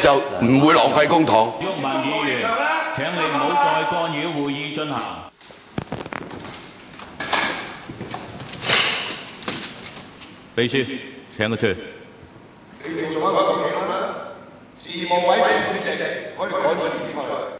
就唔会浪费公帑。郁民议员，请你唔好再干扰会议进行。秘书，请佢出去。你哋做乜鬼咁嘢啦？事务委员主席，可以改改。